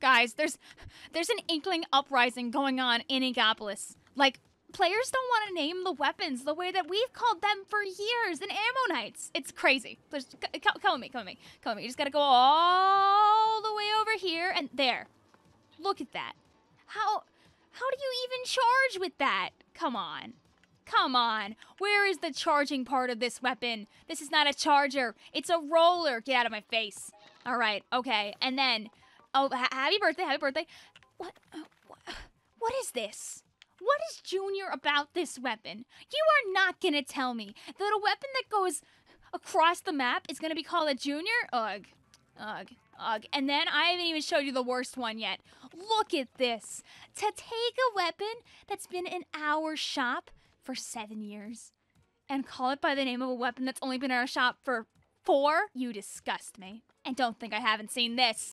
guys, there's there's an inkling uprising going on in Inkopolis. Like players don't want to name the weapons the way that we've called them for years in Ammo Knights. It's crazy. Come, come with me, come with me, come with me. You just gotta go all the way over here and there. Look at that. How how do you even charge with that? Come on. Come on. Where is the charging part of this weapon? This is not a charger. It's a roller. Get out of my face. All right. Okay. And then, oh, ha- happy birthday. Happy birthday. What, uh, what? What is this? What is Junior about this weapon? You are not to tell me that a weapon that goes across the map is to be called a Junior? Ugh. Ugh. Ugh. And then I haven't even showed you the worst one yet. Look at this. To take a weapon that's been in our shop for seven years and call it by the name of a weapon that's only been in our shop for four, you disgust me. And don't think I haven't seen this.